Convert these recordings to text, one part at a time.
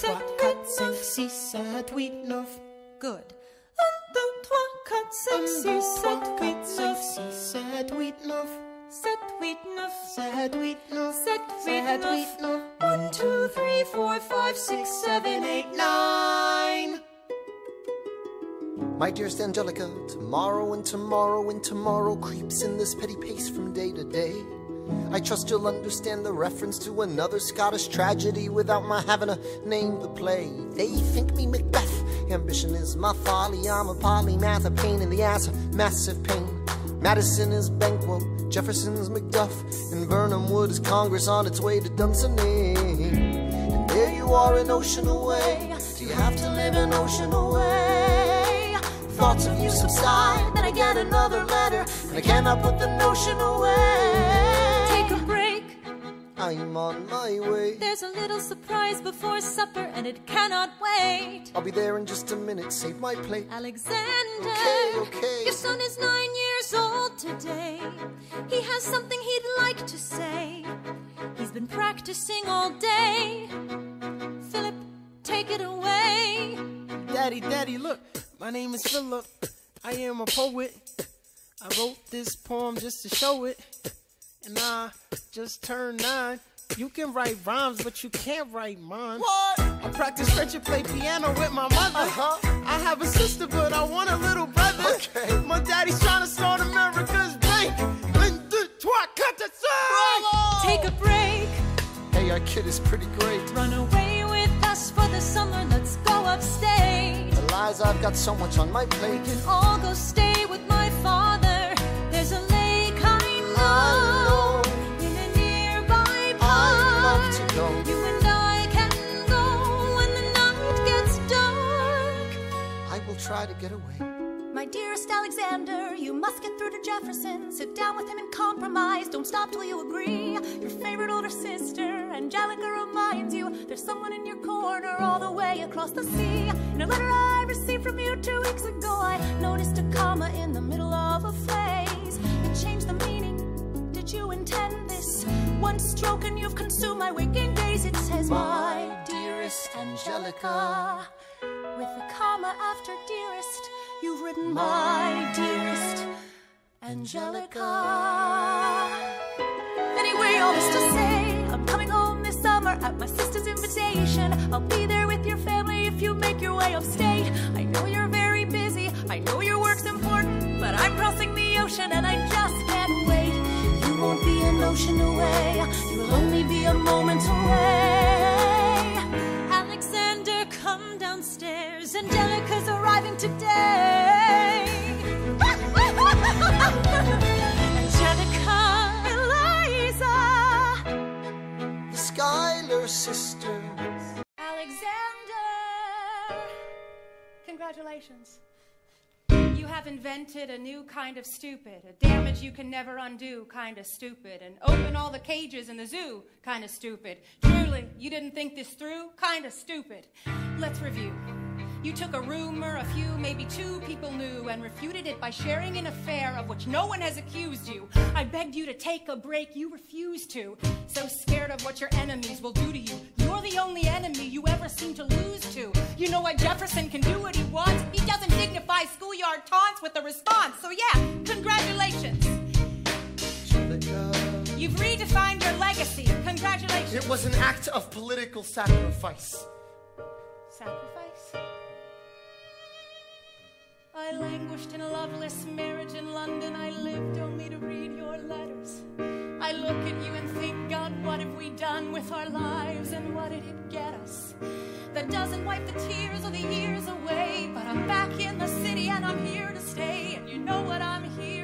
trois, quatre, cinq, six, sept, huit, neuf. Good. Un, deux, trois, quatre, cinq, six, sept, huit, neuf. six, sept, huit, neuf. Sept, huit, neuf. Sept, huit, neuf. Sept, huit, huit, neuf. One, two, three, four, five, six, seven, eight, nine. My dearest Angelica, tomorrow and tomorrow and tomorrow creeps in this petty pace from day to day. I trust you'll understand the reference to another Scottish tragedy without my having to name the play. They think me Macbeth. Ambition is my folly. I'm a polymath, a pain in the ass, a massive pain. Madison is Banquo, Jefferson's Macduff, and Birnam Wood is Congress on its way to Dunsinane. And there you are, an ocean away. Do you have to live an ocean away? Thoughts of you subside, then I get another letter, and I cannot put the notion away. Take a break. I'm on my way. There's a little surprise before supper, and it cannot wait. I'll be there in just a minute. Save my plate. Alexander, Okay, okay. your son is nine years old today. He has something he'd like to say. He's been practicing all day. Philip, take it away. Daddy, daddy, look, my name is Philip. I am a poet. I wrote this poem just to show it. And I just turned nine. You can write rhymes, but you can't write mine. What? I practice French and play piano with my mother. Uh-huh. I have a sister, but I want a little brother. Okay. My daddy's trying to start America's bank. Un, deux, trois, quatre, cinq. Take a break. Hey, our kid is pretty great. Run away with us for the summer. Let's go upstate. Eliza, I've got so much on my plate. We can all go stay with my father. Try to get away. My dearest Alexander, you must get through to Jefferson. Sit down with him and compromise. Don't stop till you agree. Your favorite older sister, Angelica, reminds you there's someone in your corner all the way across the sea. In a letter I received from you two weeks ago, I noticed a comma in the middle of a phrase. It changed the meaning. Did you intend this? One stroke and you've consumed my waking days. It says, My dearest Angelica. With a comma after dearest, you've written my dearest Angelica. Anyway, all this to say, I'm coming home this summer at my sister's invitation. I'll be there with your family if you make your way upstate. I know you're very busy, I know your work's important, but I'm crossing the ocean and I just can't wait. You won't be an ocean away, you'll only be a moment away. Alexander, come downstairs. Angelica's arriving today. Angelica, Eliza. The Schuyler sisters. Alexander! Congratulations. You have invented a new kind of stupid, a damage you can never undo kind of stupid, and open all the cages in the zoo kind of stupid. Truly, you didn't think this through kind of stupid. Let's review. You took a rumor a few, maybe two people knew, and refuted it by sharing an affair of which no one has accused you. I begged you to take a break, you refused to. So scared of what your enemies will do to you. You're the only enemy you ever seem to lose to. You know why Jefferson can do what he wants? He doesn't dignify schoolyard taunts with a response. So yeah, congratulations. You've redefined your legacy. Congratulations. It was an act of political sacrifice. Sacrifice? I languished in a loveless marriage in London. I lived only to read your letters. I look at you and think, God, what have we done with our lives and what did it get us? That doesn't wipe the tears or the years away. But I'm back in the city and I'm here to stay. And you know what I'm here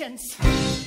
for